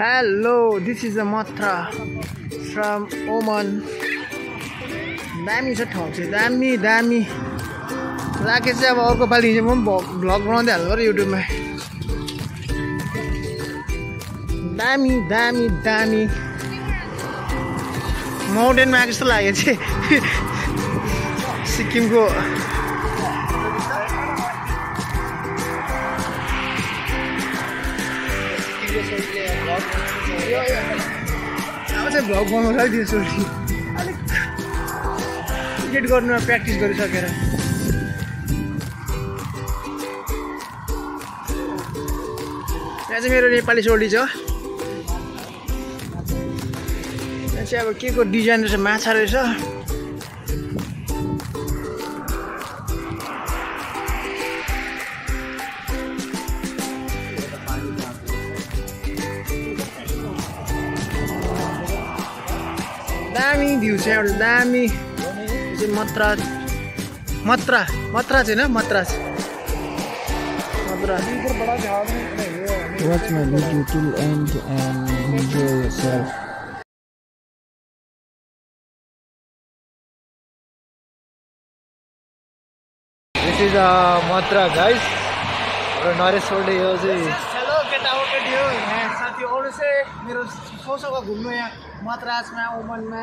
Hello, this is a Matra from Oman. दामी छ ठाउँ चाहिँ दामी दामी राकेश चाहिँ अब अर्को पालि म पनि भ्लग बनाउँदै हाल्नु पऱ्यो युट्युबमा दामी दामी दामी माउन्टेनमा आएको जस्तो लाग्यो चाहिँ सिक्किमको अब चाहिँ भ्लग बनाउँछ है सोल्टी अलिक क्रिकेट गर्नुमा प्र्याक्टिस गरिसकेर। यहाँ चाहिँ मेरो नेपाली सोल्टी छ। यहाँ चाहिँ अब के को डिजाइन रहेछ माछा रहेछ। दामी भ्यू छ एउटा दामी। यो चाहिँ मत्रा। मत्रा। मत्रा चाहिँ होइन Madras Madras Watch my video till end and enjoy yourself. This is मत्रा गाइस र नरेश सोल्डे यो चाहिँ हेलो केटा हो केटी हो यहाँ साथी अरू चाहिँ मेरो सोसँग घुम्नु यहाँ मद्रासमा ओमनमा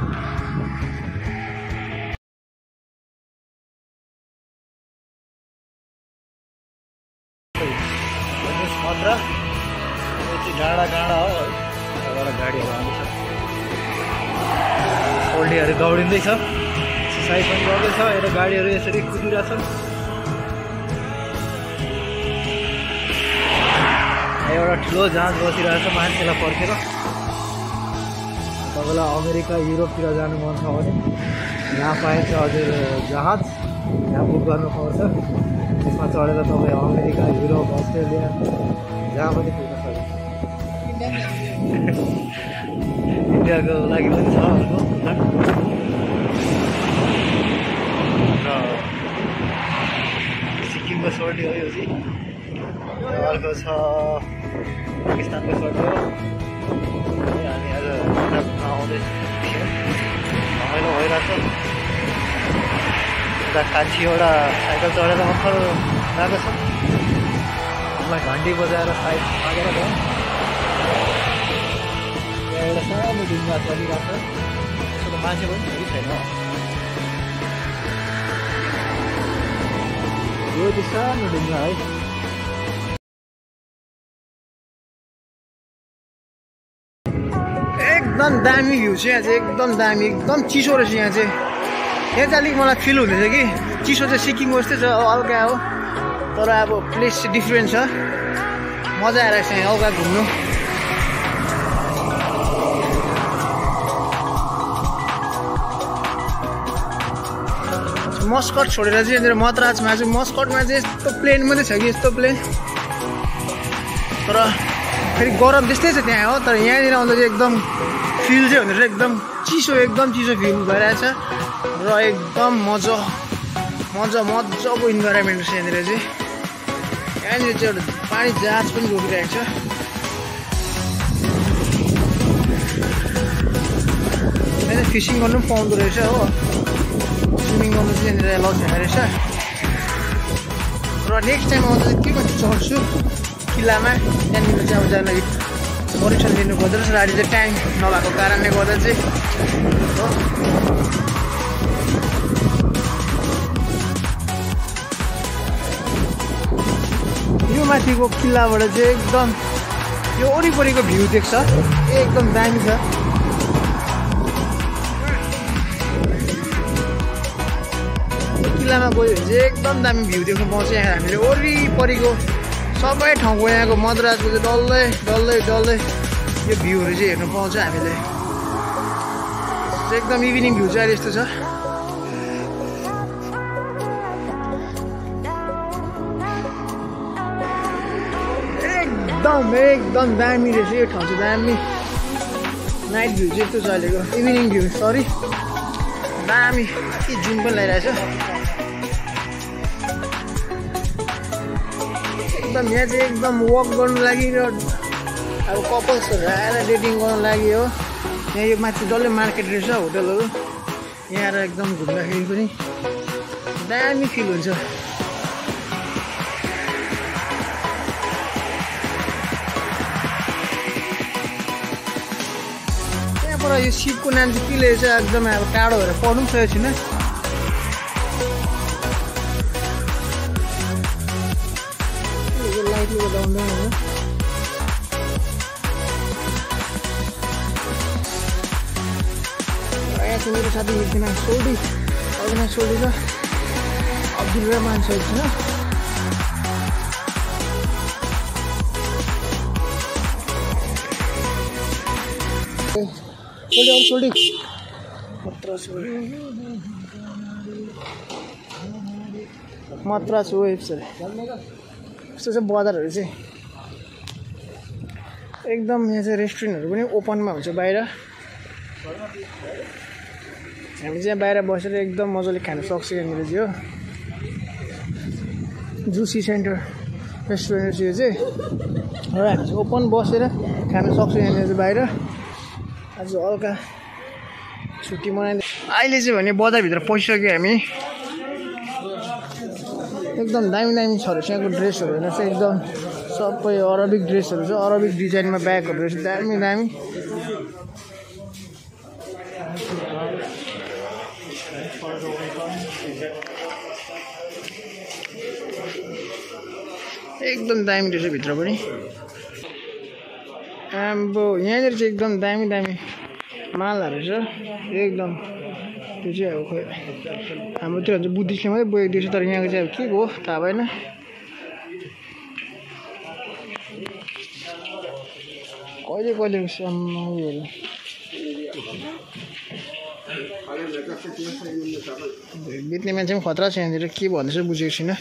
दौडिँदैछ सिसाइ पनि गर्दैछ यता गाडीहरू यसरी कुदिरहेछन् एउटा ठुलो जहाज बसिरहेछ मान्छेलाई पर्खेर। तपाईँलाई अमेरिका युरोपतिर जानु मन छ भने यहाँ पाइन्छ हजुर जहाज। यहाँ बुक गर्नु पाउँछ त्यसमा चढेर तपाईँ अमेरिका युरोप अस्ट्रेलिया जहाँ पनि पुग्न सक्छ इन्डियाको लागि पनि छ अर्को सिक्किमको सर्टी हो यो चाहिँ। अर्को छ पाकिस्तानको सर्टी हो। हामी आज आउँदैछौँ रमाइलो भइरहेछ उता कान्छी एउटा साइकल चढेर भर्खर गएको छ। उसलाई घन्टी बजाएर साइड मागेर गयो। एउटा सानो ढुङ्गा चलिरहेको छ त मान्छे पनि धेरै छैन यो चाहिँ सानो ढुङ्गा है एकदम दामी भ्यू छ यहाँ चाहिँ एकदम दामी एकदम चिसो रहेछ यहाँ चाहिँ। यहाँ चाहिँ अलिक मलाई फिल हुँदैछ कि? चिसो चाहिँ सिक्किमको जस्तै छ हल्का हो। तर अब प्लेस चाहिँ डिफ्रेन्ट छ। मजा आइरहेको छ यहाँ हल्का घुम्नु। मस्कट छोडेर चाहिँ यहाँनिर मद्रासमा चाहिँ मस्कटमा चाहिँ यस्तो प्लेन मात्रै छ कि यस्तो प्लेन? तर फेरि गरम त्यस्तै छ त्यहाँ हो। तर यहाँनिर आउँदा चाहिँ एकदम फिल चाहिँ हुँदो रहेछ एकदम चिसो एकदम चिसो फिल भइरहेछ र एकदम मजा मजा मजाको इन्भाइरोमेन्ट छ यहाँनिर चाहिँ। यहाँनिर चाहिँ एउटा पानी जहाज पनि रोकिरहेको छ। फिसिङ गर्नु पनि पाउँदो रहेछ हो। स्विमिङ गर्नु चाहिँ यहाँनिर एलाउ छैन रहेछ र नेक्स्ट टाइम आउँदा चाहिँ के भन्छु चढ्छु किल्लामा त्यहाँनिर चाहिँ अब परीक्षण दिनु पर्दो रहेछ गाडी चाहिँ ट्याङ्क नभएको कारणले गर्दा चाहिँ हो यो माथिको किल्लाबाट चाहिँ एकदम यो वरिपरिको भ्यू देख्छ एकदम दामी छ किल्लामा गयो भने चाहिँ एकदम दामी भ्यू देख्नु पाउँछ यहाँ हामीले वरिपरिको सबै ठाउँको यहाँको मद्रासको चाहिँ डल्लै डल्लै डल्लै यो भ्यूहरू चाहिँ हेर्नु पाउँछ हामीले एकदम इभिनिङ भ्यू चाहिँ अहिले यस्तो छ एकदम एकदम दामी रहेछ यो ठाउँ चाहिँ दामी नाइट भ्यू चाहिँ यस्तो छ अहिलेको इभिनिङ भ्यू सरी दामी के जुन पनि लगाइरहेछ एकदम यहाँ चाहिँ एकदम वक गर्नु लागि र अब कपल्सहरू आएर डेटिङ गर्नु लागि हो यहाँ यो माथि डल्लै मार्केट रहेछ होटलहरू यहाँ आएर एकदम घुम्दाखेरि पनि दामी फिल हुन्छ त्यहाँबाट यो सिपको नाम चाहिँ के रहेछ एकदमै अब टाढो भएर पढ्नु पनि सकेको छैन लाइटले चाहिँ मेरो साथी एकजना सोल्डी अर्जना सोल्डी छ अब्दुल रहमान सहित छ सोल्डी छु वेब्सहरू यस्तो चाहिँ बजारहरू चाहिँ एकदम यहाँ चाहिँ रेस्टुरेन्टहरू पनि ओपनमा हुन्छ बाहिर हामी चाहिँ बाहिर बसेर एकदम मजाले खानु सक्छ यहाँनिर चाहिँ हो जुसी सेन्टर रेस्टुरेन्ट चाहिँ यो चाहिँ र हामी चाहिँ ओपन बसेर खानु सक्छौँ यहाँनिर चाहिँ बाहिर आज हल्का छुट्टी मनाइदियो अहिले चाहिँ भने बजारभित्र पसिसक्यो हामी। एकदम दामी दामी छ रहेछ यहाँको ड्रेसहरू हेर्नु चाहिँ एकदम सबै अरबिक ड्रेसहरू छ अरबिक डिजाइनमा ब्यागहरू रहेछ दामी दामी। एकदम दामी रहेछ भित्र पनि। आम्बो यहाँनिर चाहिँ एकदम दामी दामी मालहरू छ एकदम त्यो चाहिँ अब खोइ हाम्रोतिर चाहिँ बुद्धिस्टले मात्रै बोकेको देख्छ तर यहाँको चाहिँ अब के हो थाहा भएन कहिले सम्म उयोहरू बेच्ने मान्छे पनि खतरा छ यहाँनिर के भन्दैछ बुझेको छुइनँ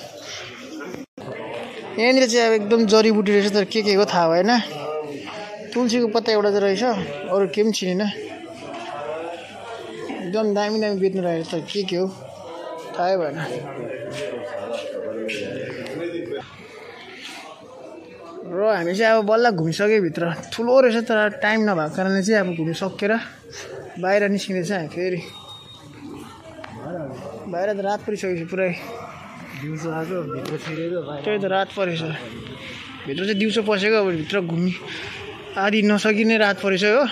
यहाँनिर चाहिँ अब एकदम जडीबुटी रहेछ तर के के हो थाहा भएन तुलसीको पत्ता एउटा चाहिँ रहेछ अरू के पनि चिनेन। एकदम दामी दामी बेच्नु रहेछ के के हो? थाहै भएन। र हामी चाहिँ अब बल्ल घुमिसक्यो भित्र ठुलो रहेछ तर टाइम नभएको कारणले चाहिँ अब घुमिसकेर बाहिर निस्किँदैछ हामी फेरि। बाहिर त रात परिसकेपछि पुरै। दिउँसो आएको भित्र त्यही त रात परेछ भित्र चाहिँ दिउँसो पसेको अब भित्र घुमि। आदि नसकिने रात परेछ हो।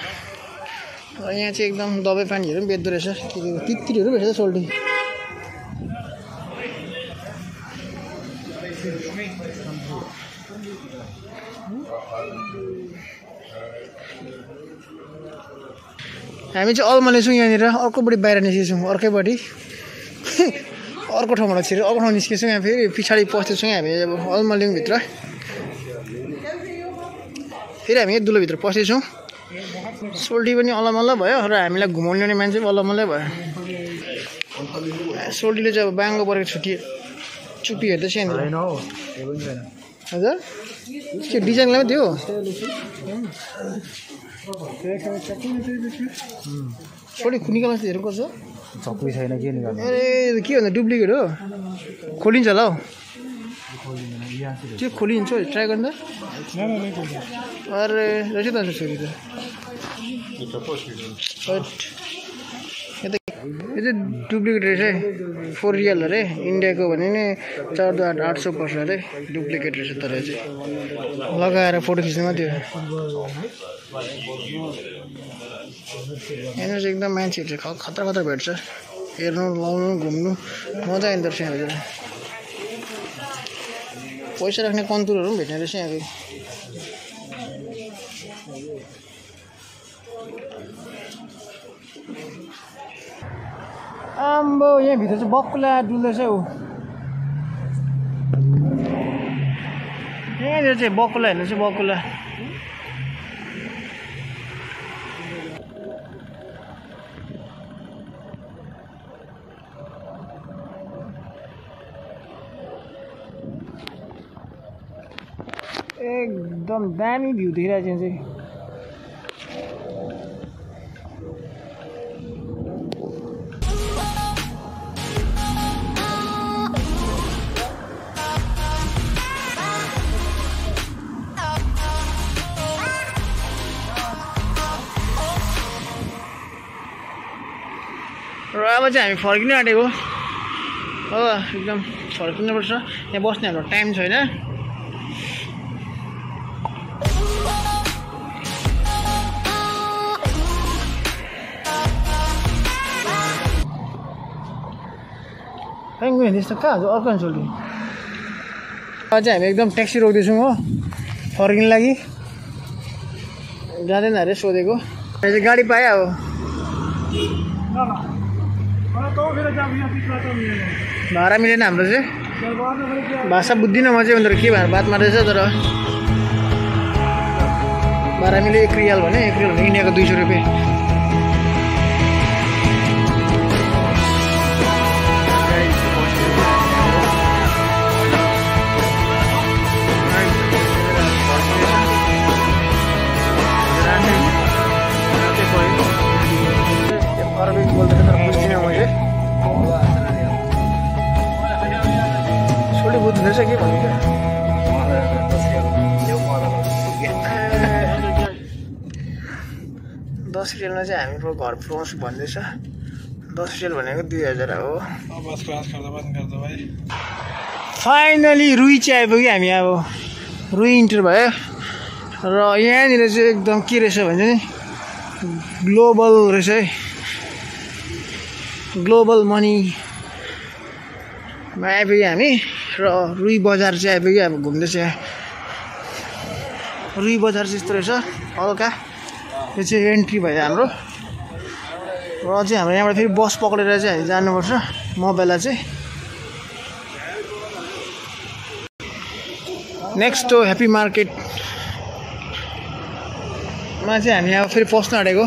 र यहाँ चाहिँ एकदम दबाई पानीहरू पनि बेच्दो रहेछ। के के तित्रीहरू रहेछ सोल्टी हामी चाहिँ अलमले छौँ यहाँनिर। अर्कोपट्टि बाहिर निस्केछौँ अर्कैपट्टि अर्को ठाउँबाट छिरेर अर्को ठाउँ निस्केछौँ यहाँ फेरि। पछाडि पस्दैछौँ हामी अब अलमलिङभित्र फेरि हामी दुलोभित्र पसेछौँ। सोल्टी पनि अलमल्ल भयो र हामीलाई घुमाउनु ल्याउने मान्छे पनि अलमल्लै भयो। सोल्टीले चाहिँ अब बाङ्गो परेको छुट्टी चुप्पी हेर्दैछ छैन। त्यो पनि हजुर? के डिजाइन लगाएको थियो सोल्टी खुनिका मान्छे हेर्नु पर्छ। चक्री छैन के निकाल्नु? अरे के भन्दा डुप्लिकेट हो। खोलिन्छ होला हौ। त्यो खोलिन्छ ट्राई गर्दा अरे रहेछ त छोरी त। यो चाहिँ डुप्लिकेट रहेछ है फोर रियल अरे इन्डियाको भने नि चार दो आठ आठ सौ पर्छ अरे डुप्लिकेट रहेछ तर चाहिँ लगाएर फोटो खिच्नु मात्रै हो यहाँनिर चाहिँ एकदम मान्छेहरू चाहिँ खतरा खतरा भेट्छ हेर्नु लाउनु घुम्नु मजा आइँदो रहेछ यहाँनिर पैसा राख्ने कन्तुरहरू पनि भेट्ने रहेछ यहाँको आम्बो यहाँभित्र चाहिँ बक्कुला डुल्दैछ हौ यहाँनिर चाहिँ बकुला हेर्नु चाहिँ बकुला एकदम दामी भ्यू देखिरहेको छ चाहिँ र अब चाहिँ हामी फर्किनु आँटेको हो एकदम फर्किनुपर्छ यहाँ बस्ने हाम्रो टाइम छैन भने यस्तो कहाँ हुन्छ अर्को चोटि चाहिँ हामी एकदम ट्याक्सी रोक्दैछौँ हो फर्किनु लागि। जाँदैन अरे सोधेको। अहिले गाडी पाएँ अब। भाडा मिलेन हाम्रो चाहिँ। भाषा बुझ्दिनँ म चाहिँ उनीहरू के भनेर बात मार्दैछ तर भाडा मिले एक रियाल भने एक रियाल भने इन्डियाको दुई सौ रुपियाँ। दस रियलमा चाहिँ हाम्रो घर पाउँछ भन्दैछ। दस रियल भनेको दुई हजार हो। फाइनली रुई चाहिँ आइपुग्यो हामी अब। रुई इन्टर भयो। र यहाँनिर चाहिँ एकदम के रहेछ भने चाहिँ ग्लोबल रहेछ है। ग्लोबल मनीमा आइपुग्यो हामी। र रुई बजार चाहिँ आइपुग्यो। अब घुम्दैछ यहाँ रुई बजार चाहिँ यस्तो रहेछ। हल्का। यो चाहिँ एन्ट्री भयो हाम्रो। र चाहिँ हाम्रो यहाँबाट फेरि बस पक्रेर चाहिँ हामी जानुपर्छ। मोबाइललाई चाहिँ। नेक्स्ट हो ह्याप्पी मार्केटमा चाहिँ हामी अब फेरि पस्नु आँटेको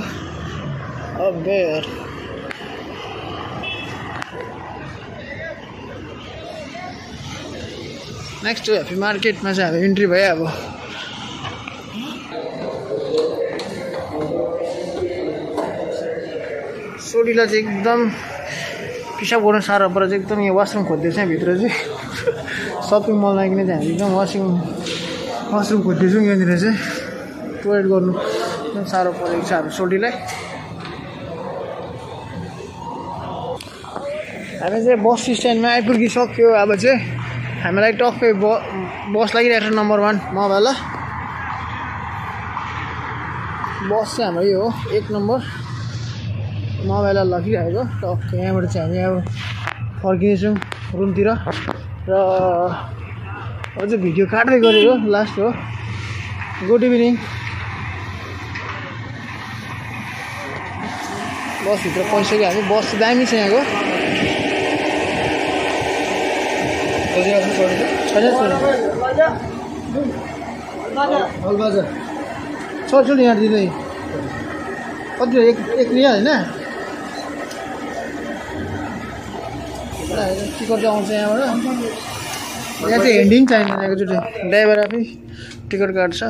नेक्स्ट ह्याप्पी मार्केटमा चाहिँ हामी इन्ट्री भयो अब। सोडीलाई चाहिँ एकदम पिसाब गर्नु साह्रो परेर चाहिँ एकदम यहाँ वासरुम खोज्दैछ भित्र चाहिँ। सपिङ मल लागिकन चाहिँ हामी एकदम वासिङ वासरुम खोज्दैछौँ यहाँनिर चाहिँ। टोइलेट गर्नु एकदम साह्रो परेको छ हाम्रो सोडीलाई हामी चाहिँ बस स्ट्यान्डमा आइपुगिसक्यो। अब चाहिँ हामीलाई टक्कै ब बस लागिरहेको छ नम्बर वान। मोबाइल बस चाहिँ हाम्रो यो हो एक नम्बर। मोबाइल लगिरहेको टक्कै यहाँबाट चाहिँ हामी अब फर्किनेछौँ रुमतिर। र अझै भिडियो काट्दै गरेको लास्ट हो। गुड इभिनिङ बसभित्र पसिसक्यो हामी बस दामी छ यहाँको। बजार छ छ यहाँ दिँदै कति? एक एक रिया होइन? टिकट चाहिँ आउँछ यहाँबाट। यहाँ चाहिँ हेन्डिङ चाहिँदैन एकचोटि ड्राइभर आफै टिकट काट्छ।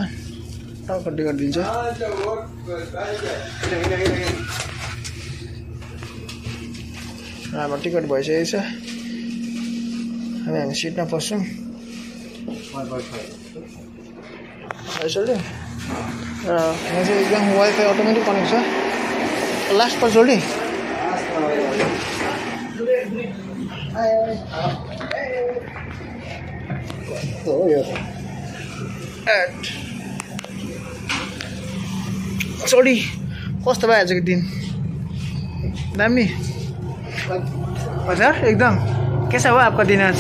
टक्क टिकट दिन्छ। हाम्रो टिकट भइसकेको छ हामी हामी सिटमा पस्छौँ। भइसक्यो। र यहाँ चाहिँ एकदम वाइफाई अटोमेटिक कनेक्ट छ। लास्ट पर्चोटि हो कस्तो भयो आजको दिन? दामी। हजुर एकदम। कैसा हुआ आपका दिन आज?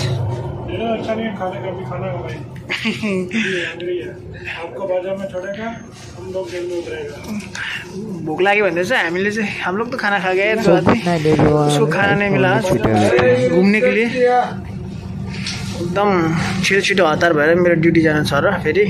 आपको बाजार में छोड़ेगा हम लोग जेल में उतरेगा भोक लाग्यो भने चाहिँ हामीले चाहिँ हम लोग तो खाना खा गए. उसको खाना नहीं मिला। घुम्ने के लिए। एकदम छिटो छिटो हतार भएर मेरो ड्युटी जानु छ र फेरि।